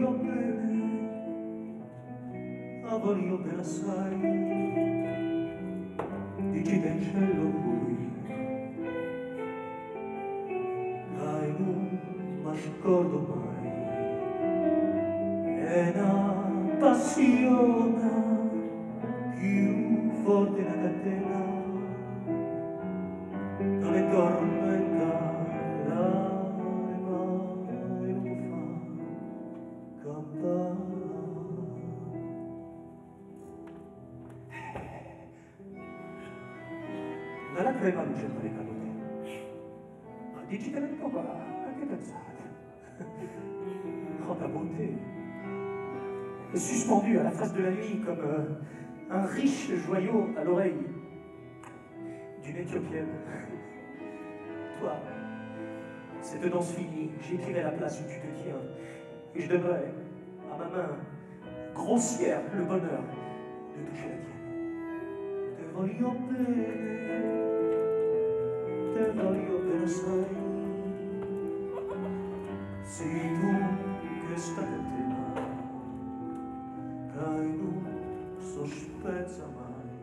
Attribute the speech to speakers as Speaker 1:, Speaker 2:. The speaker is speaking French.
Speaker 1: voglio bene, la voglio bene assai, dici che in cielo lui, dai non mi scordo mai, è una passione più forte una catena, non è Dalla crema luce per le cadute. Ma digitale un po' qua, a che pensate? Oh, la beauté Suspendu à la face de la nuit comme un riche joyau à l'oreille d'une Éthiopienne. Toi, cette danse finie, j'écrirai la place où tu te tiens et je donnerai à ma main grossière le bonheur de toucher la tienne. Voglio bene, te voglio bene assai. Sei tu che stai a te, dai non sospezza mai.